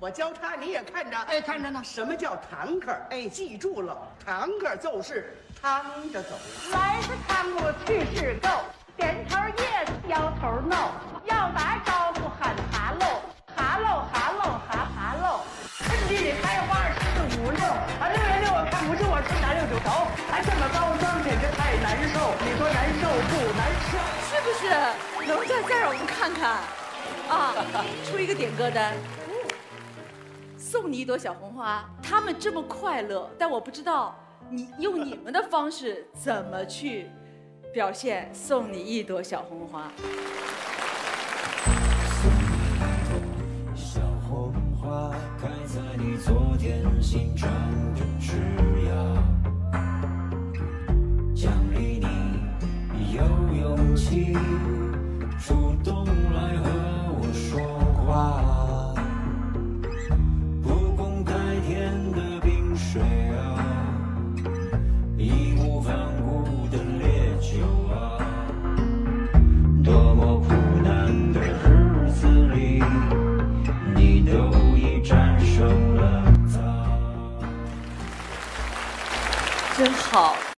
我交叉，你也看着。哎，看着呢。什么叫堂客？哎，记住了，堂客就是趟着走。来是趟过，去是够，点头 yes，摇头 no，要打招呼喊哈喽，哈喽哈喽哈哈喽。盆地里开花四五六，啊六月六我看不住，我吃拿六九头，还这么高装，简直太难受。你说难受不难受？是不是？能再再让我们看看？啊，出一个点歌单，送你一朵小红花。他们这么快乐，但我不知道你用你们的方式怎么去表现。送你一朵小红花。小红花开在你昨天心上的枝桠，奖励你有勇气主动来和我说话。真好。